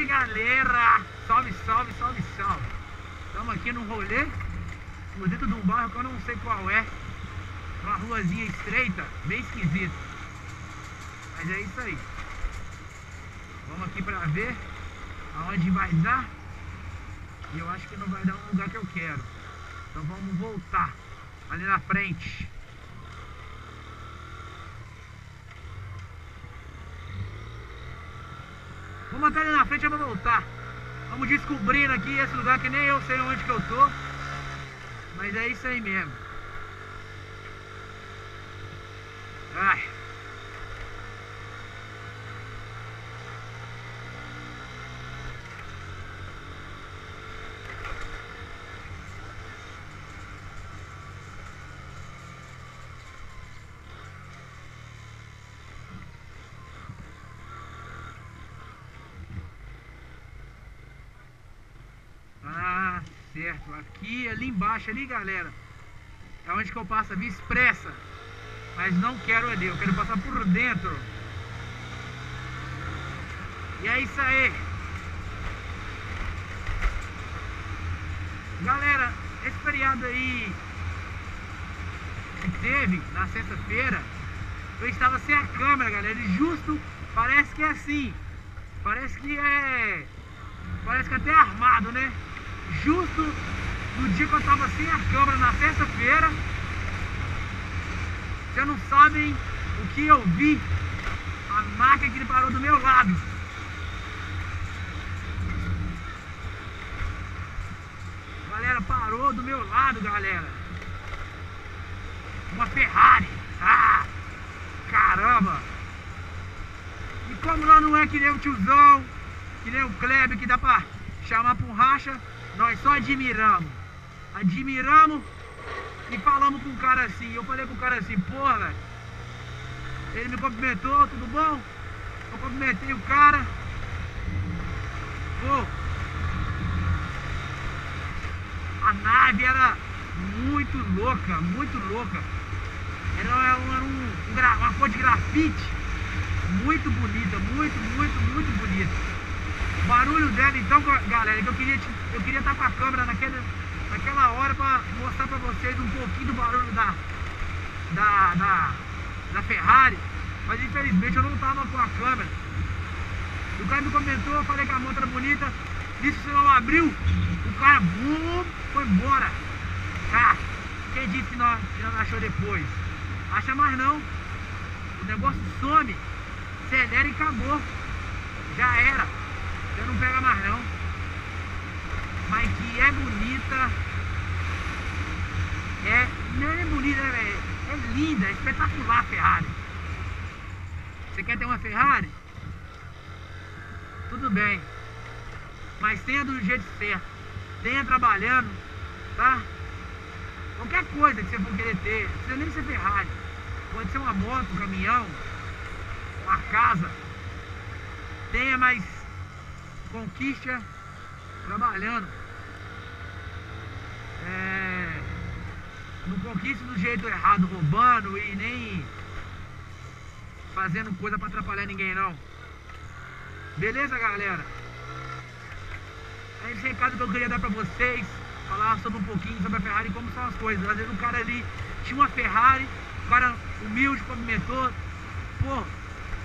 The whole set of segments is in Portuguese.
salve galera! Salve, salve, salve, salve! Estamos aqui num rolê, por dentro de um bairro que eu não sei qual é. Uma ruazinha estreita, bem esquisito. Mas é isso aí. Vamos aqui pra ver aonde vai dar. E eu acho que não vai dar um lugar que eu quero. Então vamos voltar ali na frente. Vamos até ali na frente e vamos voltar. Vamos descobrindo aqui esse lugar que nem eu sei onde que eu tô. Mas é isso aí mesmo. Ai. Ah, certo. Aqui, ali embaixo, ali, galera. É onde que eu passo a via expressa. Mas não quero ali, eu quero passar por dentro. E é isso aí. Galera, esse feriado aí que teve na sexta-feira, eu estava sem a câmera, galera. E justo parece que é assim. Parece que é. Parece que é até armado, né? Justo no dia que eu tava sem a câmera na sexta-feira. Vocês não sabem o que eu vi. A máquina que ele parou do meu lado. Galera, parou do meu lado, galera. Uma Ferrari. Ah, caramba. E como nós não é que nem o tiozão, que nem o Kleber, que dá pra chamar pra um racha, nós só admiramos. Admiramos e falamos com o cara assim. Eu falei com o cara assim, porra, velho. Ele me cumprimentou, tudo bom? Eu cumprimentei o cara. Pô, a nave era muito louca, muito louca. Era, era um, um, um uma cor de grafite muito bonita, muito, muito, muito bonita. Barulho dela, então, ga- galera, eu queria, eu queria estar com a câmera naquela, naquela hora para mostrar para vocês um pouquinho do barulho da, da, da, da Ferrari, mas infelizmente eu não estava com a câmera. O cara me comentou, eu falei que a moto era bonita, disse que não abriu, o cara bum, foi embora. Ah, quem disse que não, que não achou depois? Acha mais não. O negócio some, acelera e acabou. Já era. Você não pega mais não. Mas que é bonita. É. Não é bonita, é. É linda, é espetacular a Ferrari. Você quer ter uma Ferrari? Tudo bem. Mas tenha do jeito certo. Tenha trabalhando, tá? Qualquer coisa que você for querer ter, não precisa nem ser Ferrari. Pode ser uma moto, um caminhão, uma casa. Tenha mais conquista trabalhando. É, não conquiste do jeito errado, roubando e nem fazendo coisa pra atrapalhar ninguém não. Beleza, galera? É esse recado que eu queria dar pra vocês. Falar sobre um pouquinho sobre a Ferrari como são as coisas. Às vezes o cara ali tinha uma Ferrari, o cara humilde, cumprimentou. Pô,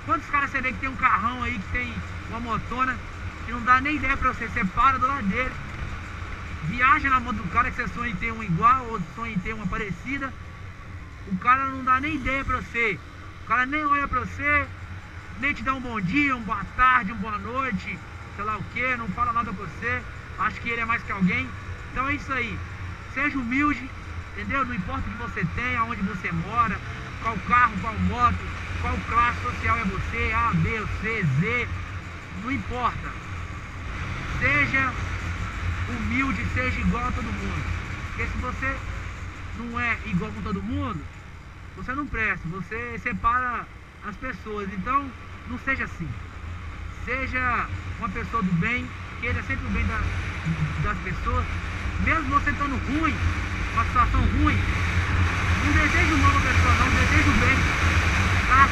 quantos caras você vê que tem um carrão aí, que tem uma motona, que não dá nem ideia pra você, você para do lado dele. Viaja na moto do cara que você sonha em ter um igual, ou sonha em ter uma parecida. O cara não dá nem ideia pra você. O cara nem olha pra você, nem te dá um bom dia, uma boa tarde, uma boa noite, sei lá o que, não fala nada pra você. Acha que ele é mais que alguém. Então é isso aí. Seja humilde, entendeu? Não importa o que você tem, aonde você mora, qual carro, qual moto, qual classe social é você, A, B, C, Z, não importa. Seja humilde, seja igual a todo mundo. Porque se você não é igual com todo mundo, você não presta, você separa as pessoas. Então, não seja assim. Seja uma pessoa do bem, queira sempre o bem da- das pessoas. Mesmo você estando ruim, uma situação ruim, não deseja o mal pra pessoa, não, deseja o bem. Tá?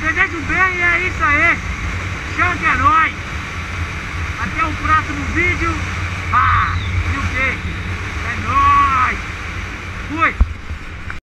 Deseja o bem e é isso aí. Chama que é nóis marca no vídeo. Ah, e o beijo. É nóis. Fui.